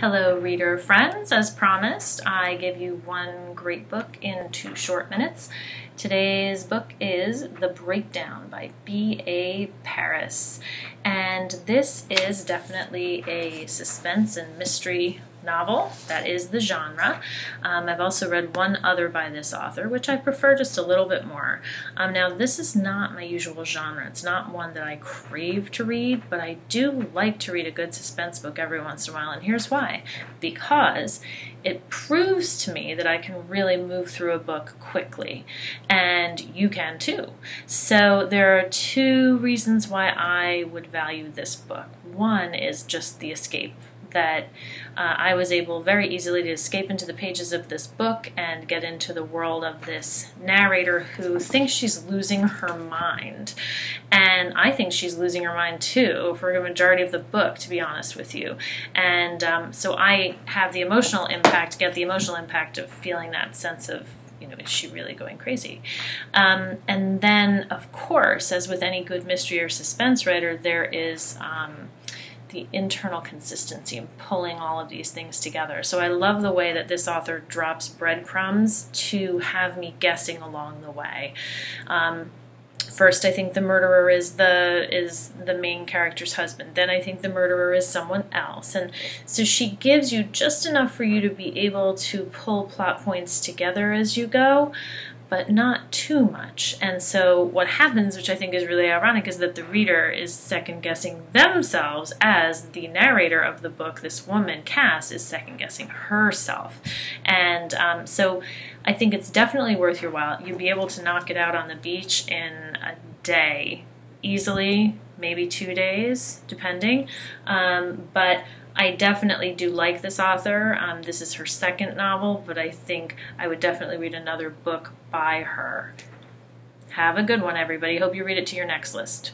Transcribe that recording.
Hello, reader friends. As promised, I give you one great book in two short minutes. Today's book is The Breakdown by B.A. Paris. And this is definitely a suspense and mystery novel. That is the genre. Um, I've also read one other by this author, which I prefer just a little bit more. Um, now, this is not my usual genre. It's not one that I crave to read, but I do like to read a good suspense book every once in a while, and here's why. Because it proves to me that I can really move through a book quickly, and you can too. So, there are two reasons why I would value this book. One is just the escape that uh, I was able very easily to escape into the pages of this book and get into the world of this narrator who thinks she's losing her mind. And I think she's losing her mind too for a majority of the book, to be honest with you. And um, so I have the emotional impact, get the emotional impact of feeling that sense of you know, is she really going crazy? Um, and then, of course, as with any good mystery or suspense writer, there is um, the internal consistency and pulling all of these things together. So I love the way that this author drops breadcrumbs to have me guessing along the way. Um, first I think the murderer is the is the main character's husband. Then I think the murderer is someone else. And so she gives you just enough for you to be able to pull plot points together as you go, but not too much. And so what happens, which I think is really ironic, is that the reader is second guessing themselves as the narrator of the book. This woman, Cass, is second guessing herself. And um, so I think it's definitely worth your while. You'll be able to knock it out on the beach in a day easily, maybe two days, depending. Um, but I definitely do like this author. Um, this is her second novel, but I think I would definitely read another book by her. Have a good one, everybody. Hope you read it to your next list.